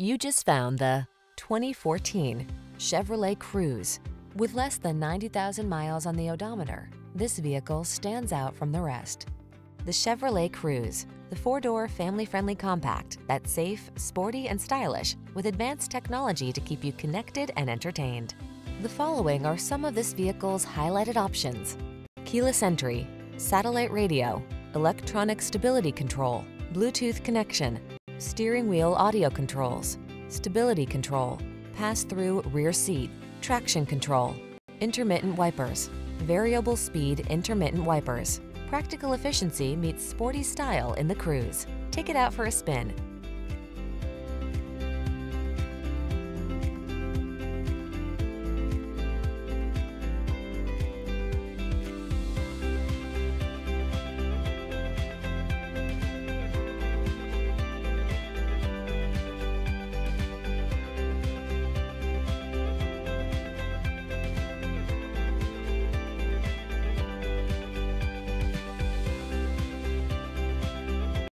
You just found the 2014 Chevrolet Cruze. With less than 90,000 miles on the odometer, this vehicle stands out from the rest. The Chevrolet Cruze, the four-door family-friendly compact that's safe, sporty, and stylish with advanced technology to keep you connected and entertained. The following are some of this vehicle's highlighted options. Keyless entry, satellite radio, electronic stability control, Bluetooth connection, steering wheel audio controls, stability control, pass-through rear seat, traction control, intermittent wipers, variable speed intermittent wipers. Practical efficiency meets sporty style in the Cruze. Take it out for a spin